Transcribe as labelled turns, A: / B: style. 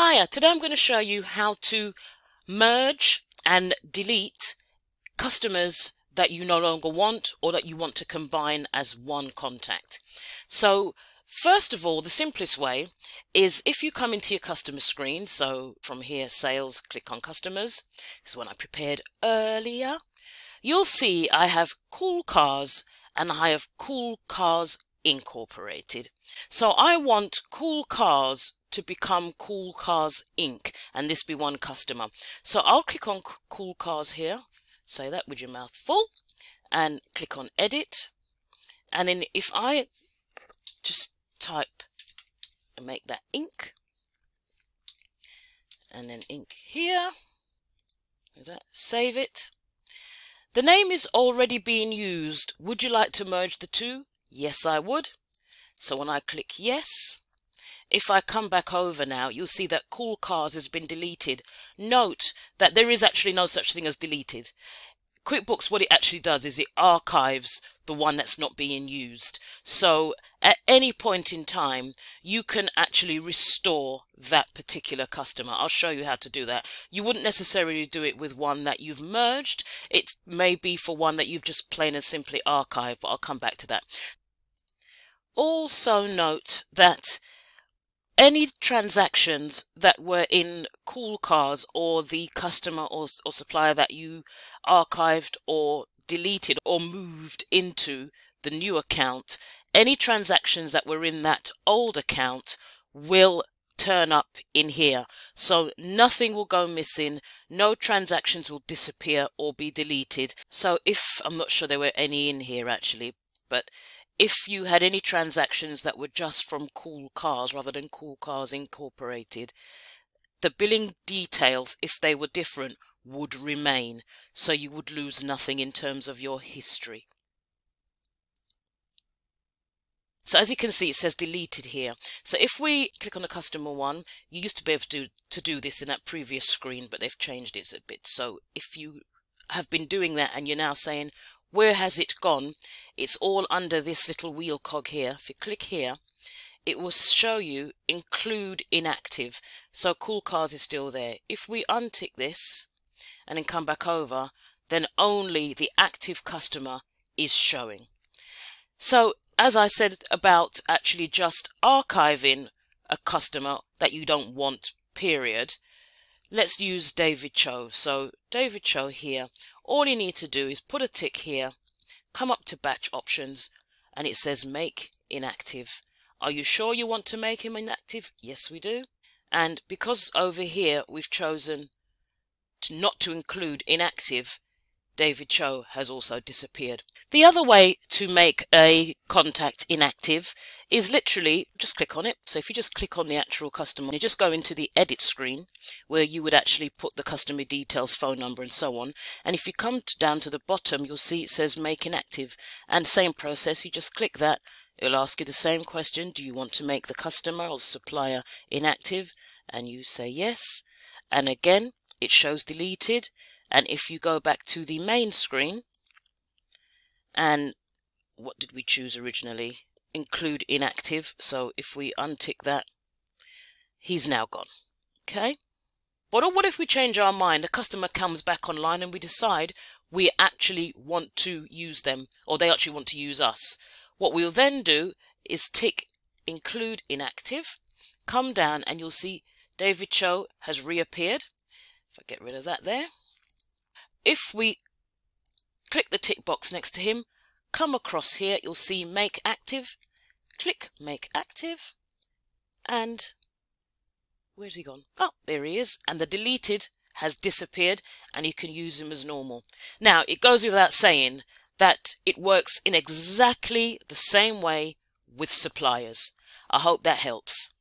A: Hiya, today I'm going to show you how to merge and delete customers that you no longer want or that you want to combine as one contact. So first of all, the simplest way is if you come into your customer screen, so from here, sales, click on customers, this is one I prepared earlier, you'll see I have cool cars and I have cool cars incorporated. So I want cool cars to become Cool Cars Inc. and this be one customer. So I'll click on Cool Cars here, say that with your mouth full, and click on Edit. And then if I just type and make that Inc, and then Inc here, save it. The name is already being used. Would you like to merge the two? Yes, I would. So when I click yes, if I come back over now, you'll see that Cool Cars has been deleted. Note that there is actually no such thing as deleted. QuickBooks, what it actually does is it archives the one that's not being used. So at any point in time, you can actually restore that particular customer. I'll show you how to do that. You wouldn't necessarily do it with one that you've merged. It may be for one that you've just plain and simply archived, but I'll come back to that. Also note that any transactions that were in cool cars or the customer or, or supplier that you archived or deleted or moved into the new account, any transactions that were in that old account will turn up in here. So nothing will go missing, no transactions will disappear or be deleted. So if, I'm not sure there were any in here actually, but if you had any transactions that were just from Cool Cars rather than Cool Cars Incorporated, the billing details, if they were different, would remain, so you would lose nothing in terms of your history. So as you can see, it says deleted here. So if we click on the customer one, you used to be able to do, to do this in that previous screen, but they've changed it a bit. So if you have been doing that and you're now saying, where has it gone? It's all under this little wheel cog here. If you click here, it will show you include inactive. So Cool Cars is still there. If we untick this and then come back over, then only the active customer is showing. So as I said about actually just archiving a customer that you don't want, period, let's use David Cho. So David Cho here, all you need to do is put a tick here, come up to batch options, and it says make inactive. Are you sure you want to make him inactive? Yes, we do. And because over here we've chosen to not to include inactive, David Cho has also disappeared. The other way to make a contact inactive is literally just click on it. So if you just click on the actual customer, you just go into the edit screen where you would actually put the customer details, phone number and so on. And if you come down to the bottom, you'll see it says make inactive and same process. You just click that. It'll ask you the same question. Do you want to make the customer or supplier inactive? And you say yes. And again, it shows deleted and if you go back to the main screen, and what did we choose originally? Include inactive. So if we untick that, he's now gone. Okay. But what if we change our mind? a customer comes back online and we decide we actually want to use them or they actually want to use us. What we'll then do is tick include inactive, come down and you'll see David Cho has reappeared. If I get rid of that there, if we click the tick box next to him, come across here, you'll see make active, click make active, and where's he gone? Oh, there he is. And the deleted has disappeared and you can use him as normal. Now, it goes without saying that it works in exactly the same way with suppliers. I hope that helps.